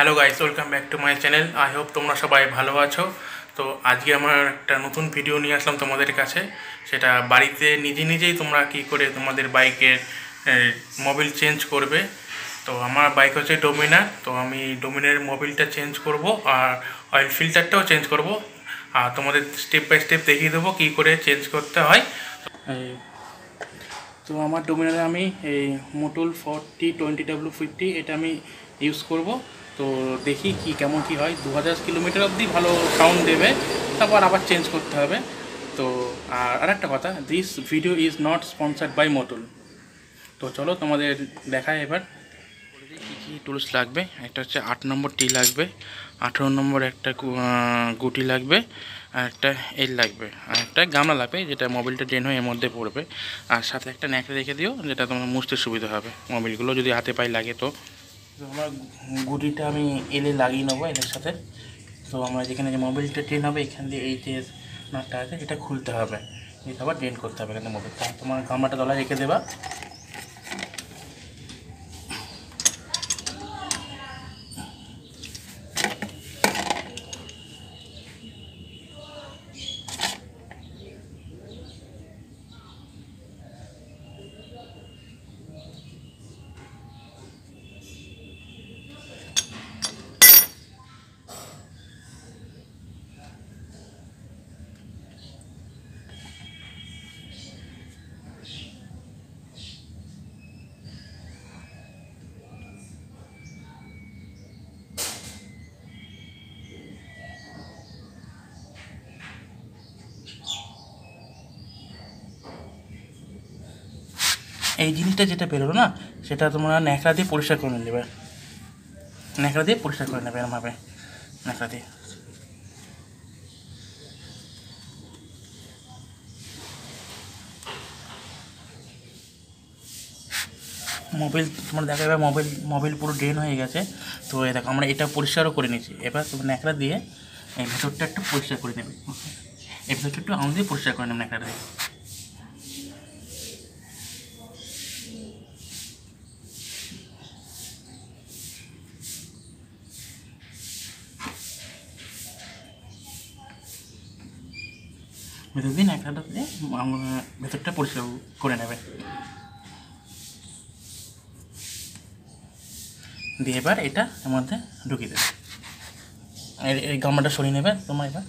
Hello guys welcome back to my channel I hope তোমরা সবাই ভালো আছো। তো আজকে আমার একটা নতুন ভিডিও নিয়ে আসলাম তোমাদের কাছে। সেটা বাড়িতে নিজে নিজেই তোমরা কি করে তোমাদের বাইকের মোবিল চেঞ্জ করবে। তো আমার বাইক হচ্ছে ডোমিনার তো আমি ডোমিনার মোবিলটা চেঞ্জ করব আর অয়েল ফিল্টারটাও চেঞ্জ করব। আর তোমাদের স্টেপ বাই স্টেপ দেখিয়ে দেবো কী করে চেঞ্জ করতে হয়। তো আমার ডোমিনারে আমি এই Motul forty twenty W fifty এটা আমি ইউজ করব। তো দেখি কি, কেমন কি হয়। দু হাজার কিলোমিটার অবধি ভালো সাউন্ড দেবে, তারপর আবার চেঞ্জ করতে হবে। তো, আর আরেকটা কথা this video is not sponsored by Motul তো চলো তোমাদের দেখায় এবার। কী কী টুলস লাগবে? একটা হচ্ছে আট নম্বর টি লাগবে, আঠেরো নম্বর একটা গুটি লাগবে, আর একটা এল লাগবে। আর একটা গামলা লাগবে, যেটা মোবিলটা ড্রেন হয়ে এর মধ্যে পড়বে। আর সাথে একটা ন্যাকড়া রেখে দিও, যেটা তোমার মুছতে সুবিধা হবে। মোবিলগুলো যদি হাতে পায়ে লাগে তো। আমার গুটিটা আমি এলে লাগিয়ে নেব এদের সাথে। তো আমরা যেখানে যে মোবিলটা ট্রেন হবে, এখান দিয়ে এই যে নাটটা আছে, এটা খুলতে হবে। এটা আবার ড্রেন করতে হবে এখানে মোবিলটা তোমার গামলাটা তলায় রেখে দেবা। এই জিনিসটা যেটা বেরোলো না, সেটা তোমরা ন্যাকড়া দিয়ে পরিষ্কার করে নেবে। ন্যাকড়া দিয়ে পরিষ্কার করে নেবে এরমভাবে, ন্যাকড়া দিয়ে। মোবাইল তোমার দেখা যাবে মোবাইল মোবাইল পুরো ড্রেন হয়ে গেছে। তো এই দেখো, আমরা এটা পরিষ্কারও করে নিয়েছি। এবার তুমি ন্যাকড়া দিয়ে এই ভেতরটা একটু পরিষ্কার করে নেবে। এই ভেতরটা একটু আঙুল দিয়ে পরিষ্কার করে নেবে ন্যাকড়া দিয়ে। ভেতর দিয়ে ন্যাকড়াটা দিয়ে ভেতরটা পরিষ্কার করে নেবে। দিয়ে এবার এটা এর মধ্যে ঢুকিয়ে দেবে। এই গামলাটা সরিয়ে নেবে তোমার এবার।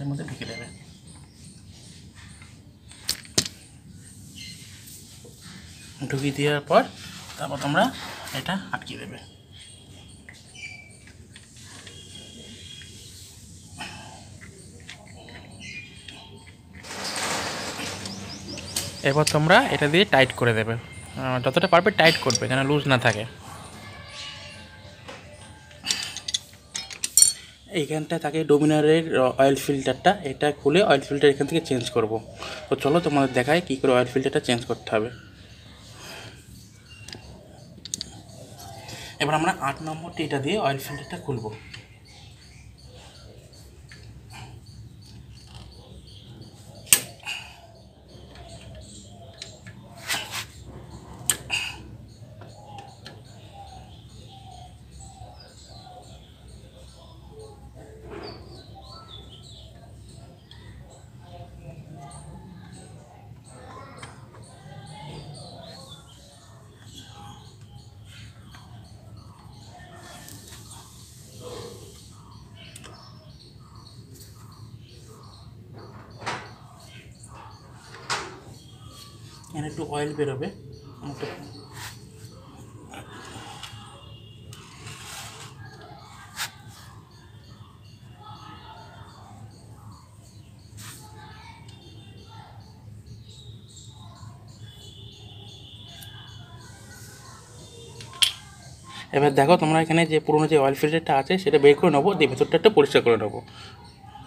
এর মধ্যে ঢুকিয়ে দেবে। ঢুকিয়ে দেওয়ার পর তারপর তোমরা এটা আটকে দেবে। এবার তোমরা এটা দিয়ে টাইট করে দেবে। যতটা পারবে টাইট করবে, যেন লুজ না থাকে। এইখানটা থাকে ডোমিনারের অয়েল ফিল্টারটা এটা খুলে অয়েল ফিল্টার এখান থেকে চেঞ্জ করব। তো চলো তোমাদের দেখায় কী করে অয়েল ফিল্টারটা চেঞ্জ করতে হবে। এবার আমরা আট নম্বরটি এটা দিয়ে অয়েল ফিল্টারটা খুলবো। এখানে একটু অয়েল বেরোবে। এবার দেখো তোমরা এখানে যে পুরোনো যে অয়েল ফিল্টারটা আছে, সেটা বের করে নেব, দিয়ে ভেতরটা একটু পরিষ্কার করে নেব।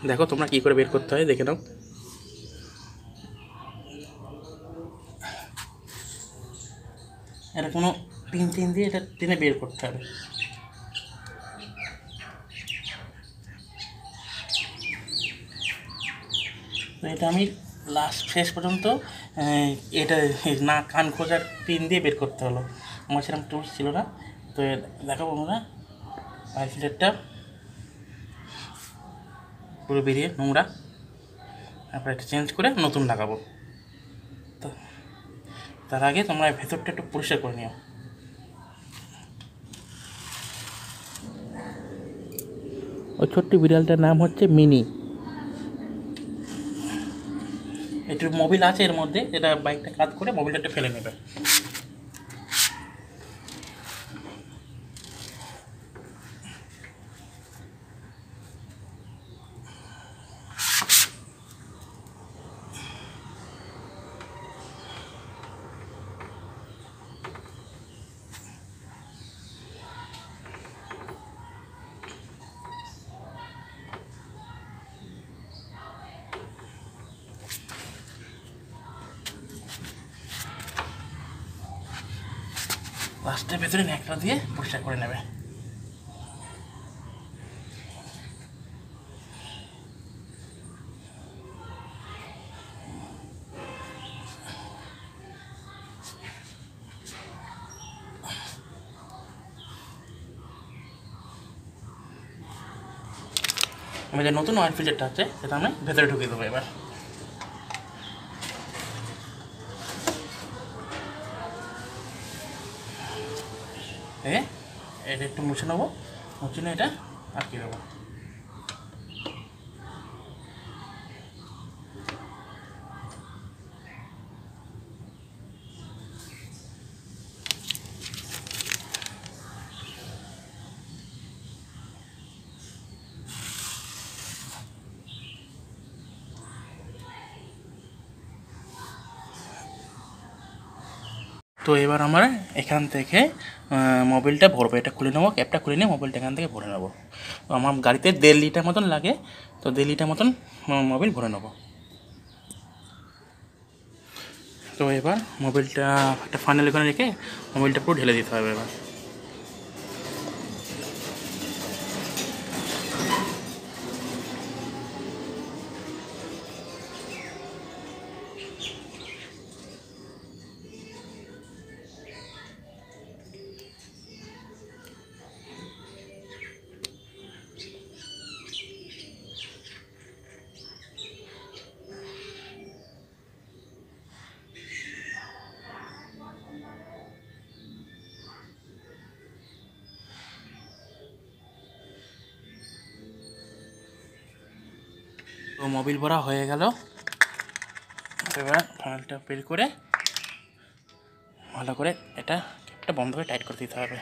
দেখো তোমরা কী করে বের করতে হয়, দেখে নাও। এটা কোনো পিন টিন দিয়ে এটা টেনে বের করতে হবে। তো এটা আমি লাস্ট শেষ পর্যন্ত এটা না কান খোঁজার পিন দিয়ে বের করতে হলো। আমার সেরকম টুলস ছিল না। তো দেখাবো আমরা ফিল্টারটা পুরো বেরিয়ে নোংরা। তারপরে এটা চেঞ্জ করে নতুন লাগাবো। তার আগে তোমরা ভেতরটা একটু পরিষ্কার করে নিও। ওই ছোট্ট বিড়ালটার নাম হচ্ছে মিনি। একটু মোবিল আছে এর মধ্যে, এটা বাইকটা কাজ করে মোবিলটা একটু ফেলে নেবে। লাস্টের ভেতরে ন্যাকড়া দিয়ে পরিষ্কার করে নেবে। আমি যে নতুন অয়েল ফিল্টারটা আছে, সেটা আমি ভেতরে ঢুকিয়ে দেবো এবার। এটা একটু মুছে নেব মুছে নিয়ে এটা আটকে দেবো। তো এবার আমরা এখান থেকে মোবাইলটা ভরবো। এটা খুলে নেব ক্যাপটা খুলে নিয়ে মোবাইলটা এখান থেকে ভরে নেব। তো আমার গাড়িতে দেড় লিটার মতন লাগে, তো দেড় লিটার মতন মোবাইল ভরে নেব। তো এবার মোবাইলটা, একটা ফাইনাল এখানে রেখে মোবাইলটা পুরো ঢেলে দিতে হবে এবার। তো মোবিল ভরা হয়ে গেল। এবার ফানেলটা বের করে ভালো করে এটা ক্যাপটা বন্ধ করে টাইট করে দিতে হবে।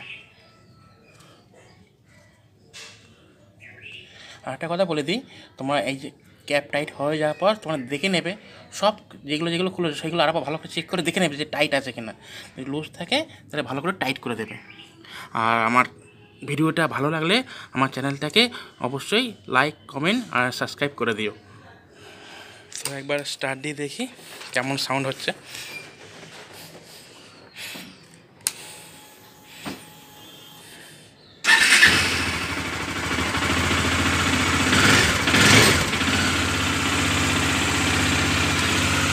আর একটা কথা বলে দিই, তোমার এই যে ক্যাপ টাইট হয়ে যাওয়ার পর তোমরা দেখে নেবে, সব যেগুলো যেগুলো খুলে সেগুলো আরও ভালো করে চেক করে দেখে নেবে যে টাইট আছে কিনা। যদি লুজ থাকে, তাহলে ভালো করে টাইট করে দেবে। আর আমার ভিডিওটা ভালো লাগলে আমার চ্যানেলটাকে অবশ্যই লাইক কমেন্ট আর সাবস্ক্রাইব করে দিও। তো একবার স্টার্ট দিয়ে দেখি কেমন সাউন্ড হচ্ছে।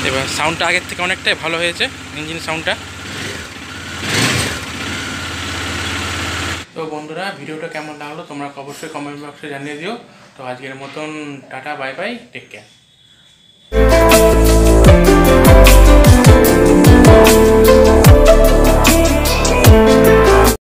এবার সাউন্ডটা আগের থেকে অনেকটাই ভালো হয়েছে ইঞ্জিন সাউন্ডটা তো বন্ধুরা, ভিডিওটা কেমন লাগল তোমরা অবশ্যই কমেন্ট বক্সে জানিয়ে দিও। তো আজকের মতন, tata bye bye take care